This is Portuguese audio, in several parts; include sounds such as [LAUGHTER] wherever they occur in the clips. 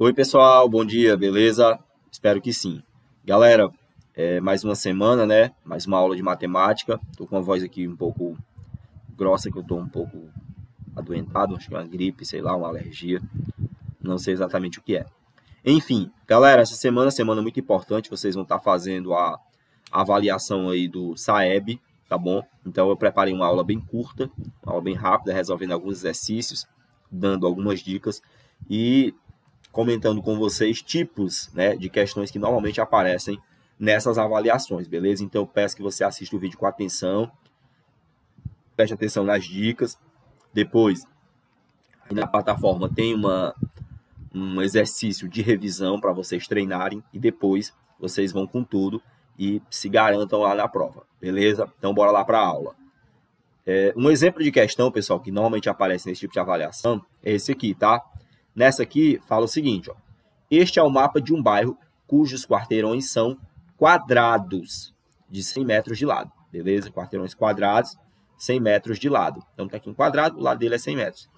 Oi, pessoal, bom dia, beleza? Espero que sim. Galera, é mais uma semana, né? Mais uma aula de matemática. Tô com a voz aqui um pouco grossa, que eu tô um pouco adoentado, acho que é uma gripe, sei lá, uma alergia. Não sei exatamente o que é. Enfim, galera, essa semana é semana muito importante. Vocês vão estar fazendo a avaliação aí do SAEB, tá bom? Então eu preparei uma aula bem curta, uma aula bem rápida, resolvendo alguns exercícios, dando algumas dicas e comentando com vocês tipos né, de questões que normalmente aparecem nessas avaliações, beleza? Então peço que você assista o vídeo com atenção, preste atenção nas dicas. Depois, na plataforma tem uma, um exercício de revisão para vocês treinarem e depois vocês vão com tudo e se garantam lá na prova, beleza? Então bora lá para a aula. É, um exemplo de questão, pessoal, que normalmente aparece nesse tipo de avaliação é esse aqui, tá? Nessa aqui fala o seguinte, ó. Este é o mapa de um bairro cujos quarteirões são quadrados de 100 metros de lado, beleza? Quarteirões quadrados, 100 metros de lado. Então tá aqui um quadrado, o lado dele é 100 metros.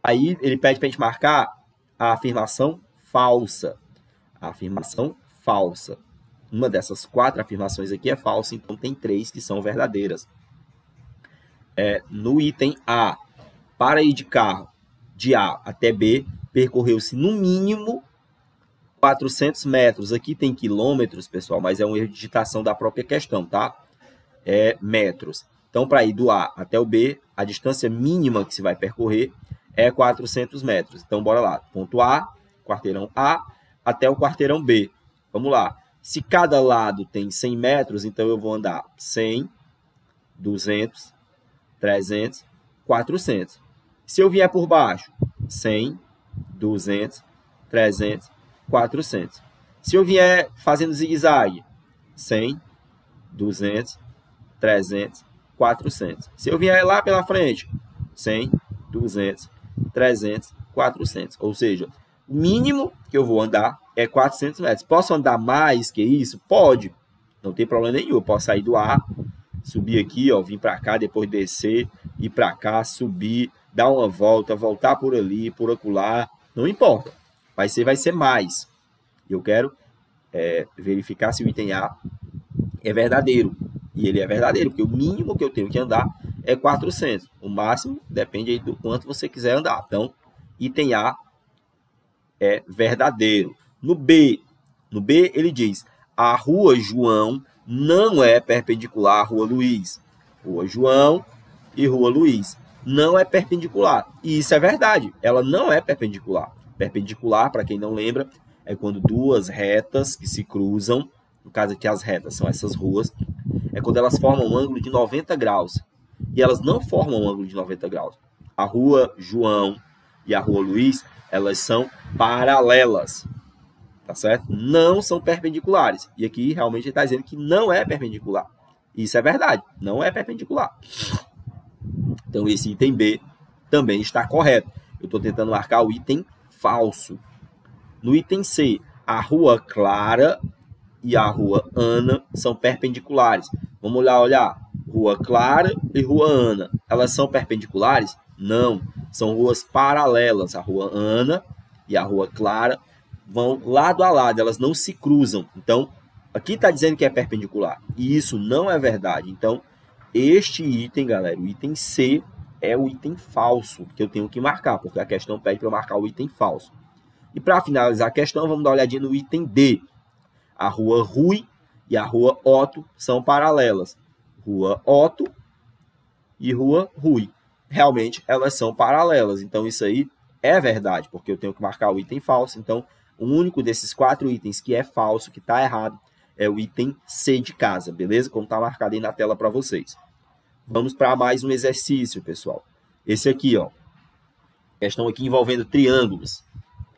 Aí ele pede para a gente marcar a afirmação falsa. A afirmação falsa. Uma dessas quatro afirmações aqui é falsa, então tem três que são verdadeiras. É, no item A, para ir de carro de A até B, percorreu-se no mínimo 400 metros. Aqui tem quilômetros, pessoal, mas é um de digitação da própria questão, tá? É metros. Então, para ir do A até o B, a distância mínima que se vai percorrer é 400 metros. Então, bora lá. Ponto A, quarteirão A, até o quarteirão B. Vamos lá. Se cada lado tem 100 metros, então eu vou andar 100, 200, 300, 400. Se eu vier por baixo, 100, 200, 300, 400. Se eu vier fazendo zigue-zague, 100, 200, 300, 400. Se eu vier lá pela frente, 100, 200, 300, 400. Ou seja, o mínimo que eu vou andar é 400 metros. Posso andar mais que isso? Pode. Não tem problema nenhum. Eu posso sair do ar, subir aqui, ó, vir para cá, depois descer, ir para cá, subir, dar uma volta, voltar por ali, por acolá. Não importa. Vai ser, vai ser mais. Eu quero é, verificar se o item A é verdadeiro. E ele é verdadeiro, porque o mínimo que eu tenho que andar é 400. O máximo depende do quanto você quiser andar. Então, item A é verdadeiro. No B, no B ele diz: a rua João não é perpendicular à rua Luiz. Rua João e rua Luiz não é perpendicular. E isso é verdade, ela não é perpendicular. Perpendicular, para quem não lembra, é quando duas retas que se cruzam, no caso aqui as retas são essas ruas, é quando elas formam um ângulo de 90 graus. E elas não formam um ângulo de 90 graus. A rua João e a rua Luiz, elas são paralelas. Tá certo? Não são perpendiculares. E aqui realmente ele está dizendo que não é perpendicular. Isso é verdade, não é perpendicular. Então esse item B também está correto. Eu estou tentando marcar o item falso. No item C, a rua Clara e a rua Ana são perpendiculares. Vamos lá olhar. Rua Clara e Rua Ana. Elas são perpendiculares? Não. São ruas paralelas. A Rua Ana e a Rua Clara vão lado a lado, elas não se cruzam. Então, aqui está dizendo que é perpendicular. E isso não é verdade. Então, este item, galera, o item C é o item falso que eu tenho que marcar, porque a questão pede para eu marcar o item falso. E para finalizar a questão, vamos dar uma olhadinha no item D. A rua Rui e a rua Otto são paralelas. Rua Otto e rua Rui. Realmente, elas são paralelas. Então, isso aí é verdade, porque eu tenho que marcar o item falso. Então, o único desses quatro itens que é falso, que está errado, é o item C de casa, beleza? Como está marcado aí na tela para vocês. Vamos para mais um exercício, pessoal. Esse aqui, ó. Questão aqui envolvendo triângulos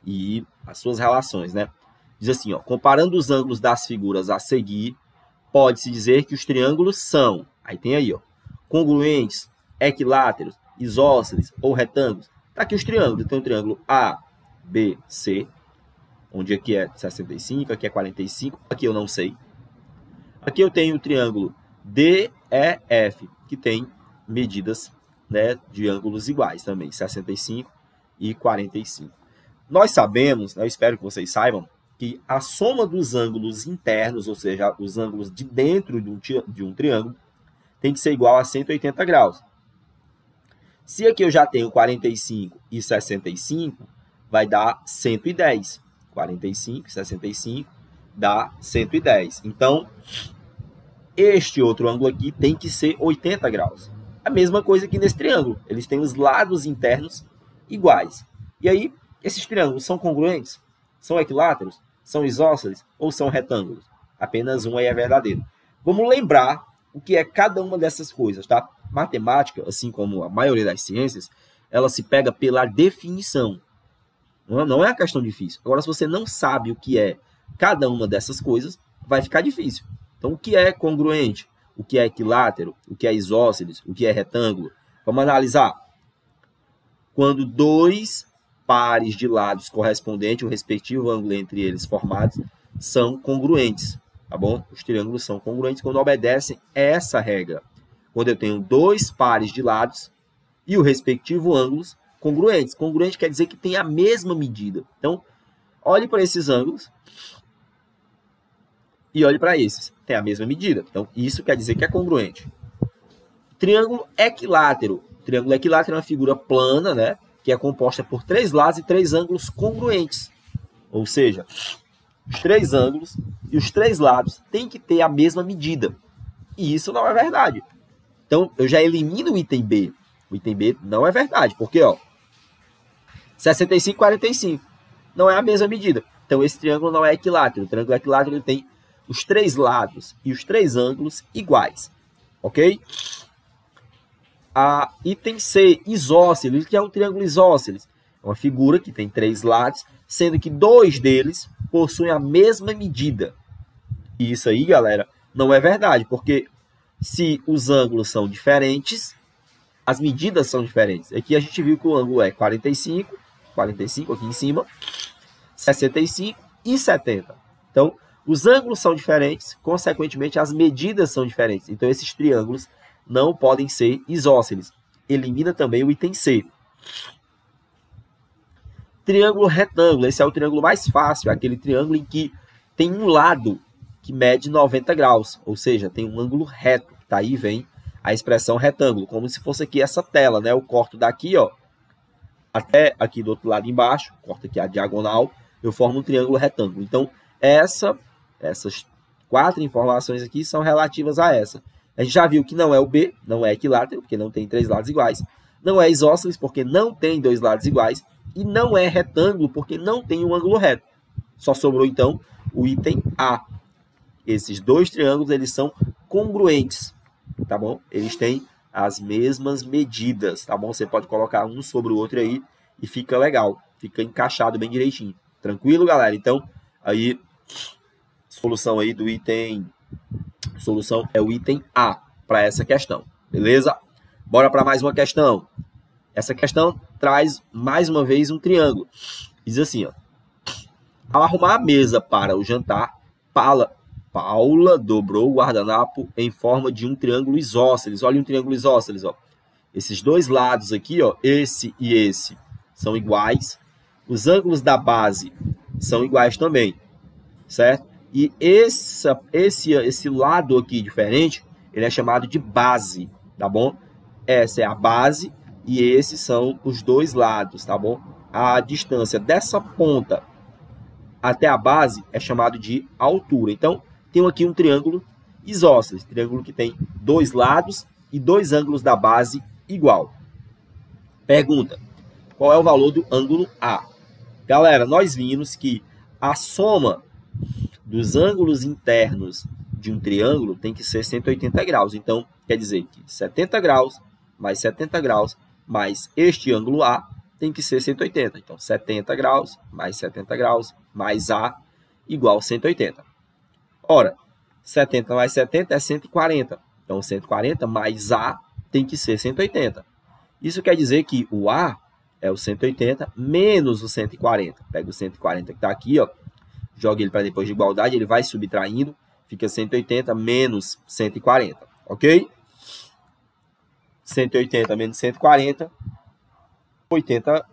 e as suas relações, né? Diz assim, ó, comparando os ângulos das figuras a seguir, pode-se dizer que os triângulos são, aí tem aí, ó, congruentes, equiláteros, isósceles ou retângulos. Tá aqui os triângulos, tem o triângulo A, B, C, onde aqui é 65, aqui é 45, aqui eu não sei. Aqui eu tenho o triângulo DEF, que tem medidas né, de ângulos iguais também, 65 e 45. Nós sabemos, né, eu espero que vocês saibam, que a soma dos ângulos internos, ou seja, os ângulos de dentro de um, de um triângulo, tem que ser igual a 180 graus. Se aqui eu já tenho 45 e 65, vai dar 110. 45 e 65 dá 110. Então, este outro ângulo aqui tem que ser 80 graus. A mesma coisa aqui nesse triângulo. Eles têm os lados internos iguais. E aí, esses triângulos são congruentes? São equiláteros? São isósceles? Ou são retângulos? Apenas um aí é verdadeiro. Vamos lembrar o que é cada uma dessas coisas, tá? Matemática, assim como a maioria das ciências, ela se pega pela definição. Não é uma questão difícil. Agora, se você não sabe o que é cada uma dessas coisas, vai ficar difícil. Então, o que é congruente? O que é equilátero? O que é isósceles? O que é retângulo? Vamos analisar. Quando dois pares de lados correspondentes, o respectivo ângulo entre eles formados, são congruentes, tá bom? Os triângulos são congruentes quando obedecem essa regra. Quando eu tenho dois pares de lados e o respectivo ângulos congruentes. Congruente quer dizer que tem a mesma medida. Então, olhe para esses ângulos e olhe para esses. Tem a mesma medida. Então, isso quer dizer que é congruente. Triângulo equilátero. Triângulo equilátero é uma figura plana, né? Que é composta por três lados e três ângulos congruentes. Ou seja, os três ângulos e os três lados têm que ter a mesma medida. E isso não é verdade. Então, eu já elimino o item B. O item B não é verdade. Porque, ó, 65 45 não é a mesma medida. Então, esse triângulo não é equilátero. O triângulo equilátero ele tem os três lados e os três ângulos iguais, ok? A item C, isósceles, que é um triângulo isósceles. É uma figura que tem três lados, sendo que dois deles possuem a mesma medida. E isso aí, galera, não é verdade, porque se os ângulos são diferentes, as medidas são diferentes. Aqui a gente viu que o ângulo é 45, 45 aqui em cima, 65 e 70. Então, os ângulos são diferentes, consequentemente, as medidas são diferentes. Então, esses triângulos não podem ser isósceles. Elimina também o item C. Triângulo retângulo. Esse é o triângulo mais fácil, é aquele triângulo em que tem um lado que mede 90 graus, ou seja, tem um ângulo reto. Daí tá vem a expressão retângulo, como se fosse aqui essa tela, né? Eu corto daqui, ó, até aqui do outro lado embaixo, corto aqui a diagonal, eu formo um triângulo retângulo. Então, essa essas quatro informações aqui são relativas a essa. A gente já viu que não é o B, não é equilátero, porque não tem três lados iguais. Não é isósceles, porque não tem dois lados iguais. E não é retângulo, porque não tem um ângulo reto. Só sobrou, então, o item A. Esses dois triângulos, eles são congruentes, tá bom? Eles têm as mesmas medidas, tá bom? Você pode colocar um sobre o outro aí e fica legal. Fica encaixado bem direitinho. Tranquilo, galera? Então, aí solução aí do item. Solução é o item A para essa questão. Beleza? Bora para mais uma questão. Essa questão traz mais uma vez um triângulo. Diz assim, ó. Ao arrumar a mesa para o jantar, Paula, Paula dobrou o guardanapo em forma de um triângulo isósceles. Olha um triângulo isósceles, ó. Esses dois lados aqui, ó, esse e esse, são iguais. Os ângulos da base são iguais também, certo? E essa, esse, esse lado aqui diferente, ele é chamado de base, tá bom? Essa é a base e esses são os dois lados, tá bom? A distância dessa ponta até a base é chamado de altura. Então, tem aqui um triângulo isósceles, triângulo que tem dois lados e dois ângulos da base igual. Pergunta: qual é o valor do ângulo A? Galera, nós vimos que a soma dos ângulos internos de um triângulo tem que ser 180 graus. Então, quer dizer que 70 graus mais 70 graus mais este ângulo A tem que ser 180. Então, 70 graus mais 70 graus mais A igual 180. Ora, 70 mais 70 é 140. Então, 140 mais A tem que ser 180. Isso quer dizer que o A é o 180 menos o 140. Pega o 140 que está aqui, ó, joga ele para depois de igualdade, ele vai subtraindo, fica 180 menos 140, ok? 180 menos 140, 80,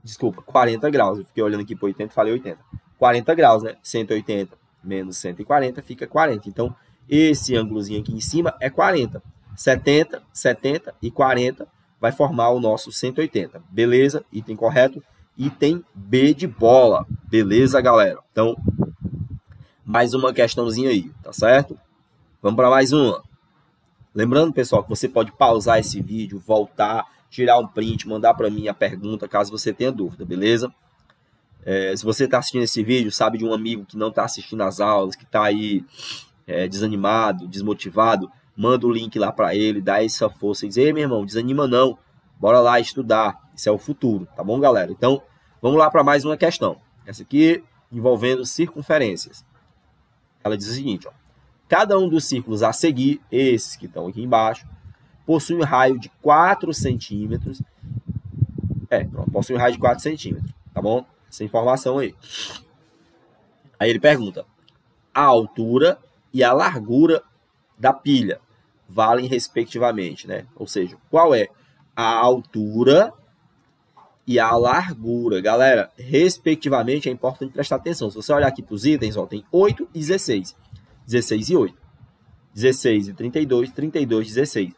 desculpa, 40 graus. Eu fiquei olhando aqui para 80 falei 80. 40 graus, né? 180 menos 140 fica 40. Então, esse ângulozinho aqui em cima é 40. 70, 70 e 40 vai formar o nosso 180. Beleza? Item correto. Item B de bola. Beleza, galera? Então, mais uma questãozinha aí, tá certo? Vamos para mais uma. Lembrando, pessoal, que você pode pausar esse vídeo, voltar, tirar um print, mandar para mim a pergunta, caso você tenha dúvida, beleza? É, se você está assistindo esse vídeo, sabe de um amigo que não está assistindo as aulas, que está aí é, desanimado, desmotivado, manda o link lá para ele, dá essa força e diz, ei meu irmão, desanima não, bora lá estudar, isso é o futuro, tá bom galera? Então, vamos lá para mais uma questão, essa aqui envolvendo circunferências. Ela diz o seguinte, ó, cada um dos círculos a seguir, esses que estão aqui embaixo, possui um raio de 4 centímetros, é, pronto, possui um raio de 4 centímetros, tá bom? Essa informação aí. Aí ele pergunta, a altura e a largura da pilha valem respectivamente, né? Ou seja, qual é a altura e a largura. Galera, respectivamente, é importante prestar atenção. Se você olhar aqui para os itens, ó, tem 8 e 16. 16 e 8. 16 e 32, 32 e 16.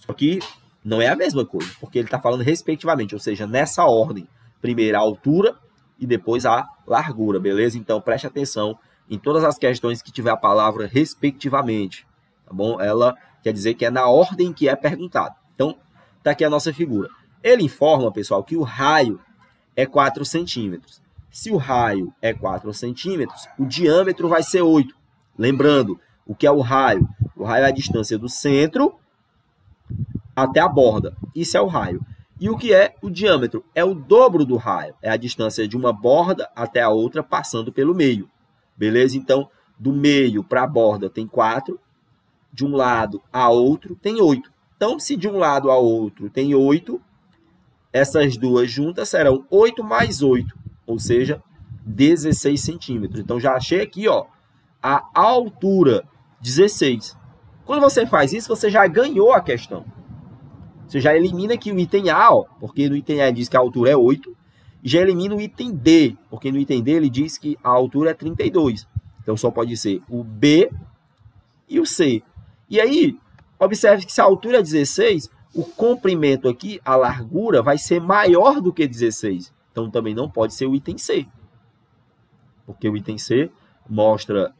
Só que não é a mesma coisa, porque ele está falando respectivamente, ou seja, nessa ordem. Primeiro a altura e depois a largura, beleza? Então preste atenção em todas as questões que tiver a palavra respectivamente, tá bom? Ela quer dizer que é na ordem que é perguntado. Então, tá aqui a nossa figura. Ele informa, pessoal, que o raio é 4 centímetros. Se o raio é 4 centímetros, o diâmetro vai ser 8. Lembrando, o que é o raio? O raio é a distância do centro até a borda. Isso é o raio. E o que é o diâmetro? É o dobro do raio. É a distância de uma borda até a outra passando pelo meio. Beleza? Então, do meio para a borda tem 4, de um lado a outro tem 8. Então, se de um lado a outro tem 8, essas duas juntas serão 8 mais 8, ou seja, 16 centímetros. Então, já achei aqui ó, a altura 16. Quando você faz isso, você já ganhou a questão. Você já elimina aqui o item A, ó, porque no item A diz que a altura é 8, e já elimina o item D, porque no item D ele diz que a altura é 32. Então só pode ser o B e o C. E aí, observe que se a altura é 16, o comprimento aqui, a largura, vai ser maior do que 16. Então também não pode ser o item C. Porque o item C mostra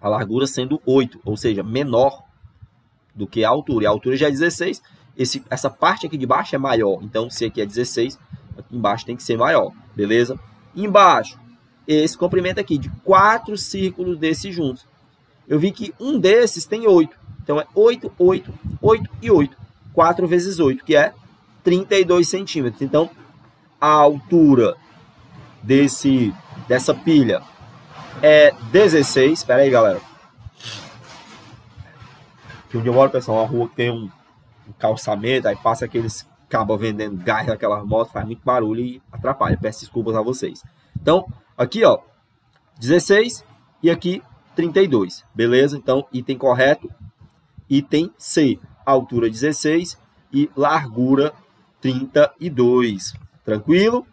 a largura sendo 8, ou seja, menor do que a altura. E a altura já é 16, esse, essa parte aqui de baixo é maior. Então, se aqui é 16, aqui embaixo tem que ser maior, beleza? Embaixo, esse comprimento aqui de quatro círculos desses juntos. Eu vi que um desses tem 8. Então, é 8, 8, 8 e 8. 4 vezes 8, que é 32 centímetros. Então, a altura desse, dessa pilha é 16. Espera aí, galera. Aqui onde eu moro, pessoal, é uma rua que tem um calçamento, aí passa aqueles cabos vendendo gás naquelas motos, faz muito barulho e atrapalha. Peço desculpas a vocês. Então, aqui ó, 16 e aqui 32, beleza? Então, item correto, item C, altura 16 e largura 32. Tranquilo?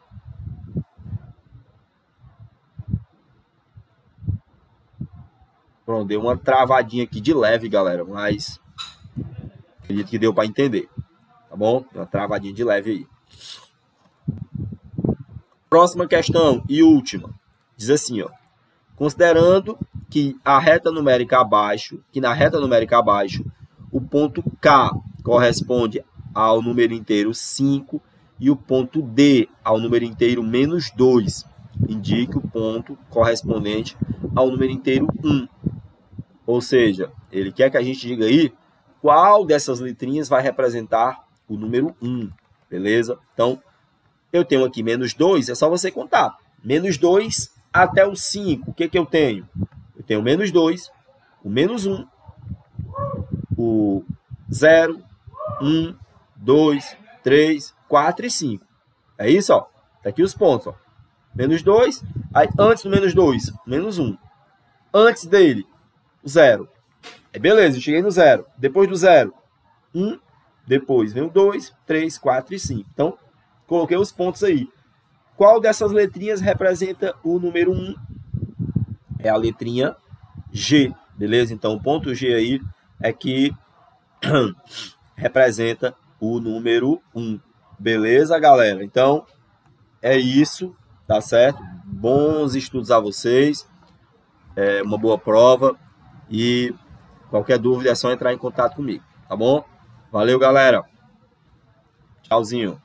Pronto, deu uma travadinha aqui de leve, galera, mas Acredito que deu para entender. Tá bom? Uma travadinha de leve aí. Próxima questão e última. Diz assim, ó. Considerando que a reta numérica abaixo, que na reta numérica abaixo, o ponto K corresponde ao número inteiro 5 e o ponto D ao número inteiro menos 2. Indique o ponto correspondente ao número inteiro 1. Ou seja, ele quer que a gente diga aí qual dessas letrinhas vai representar o número 1, beleza? Então, eu tenho aqui menos 2, é só você contar. Menos 2 até o 5, o que, que eu tenho? Eu tenho menos 2, o menos 1, o 0, 1, 2, 3, 4 e 5. É isso, ó. Tá aqui os pontos, ó. Menos 2, aí antes do menos 2, menos 1. Antes dele, 0. Aí beleza, eu cheguei no zero. Depois do zero, um. Depois vem o 2, 3, 4 e 5. Então, coloquei os pontos aí. Qual dessas letrinhas representa o número 1? É a letrinha G, beleza? Então, o ponto G aí é que [CLEARS THROAT] representa o número 1. Beleza, galera? Então, é isso, tá certo? Bons estudos a vocês, é uma boa prova e qualquer dúvida é só entrar em contato comigo, tá bom? Valeu, galera. Tchauzinho.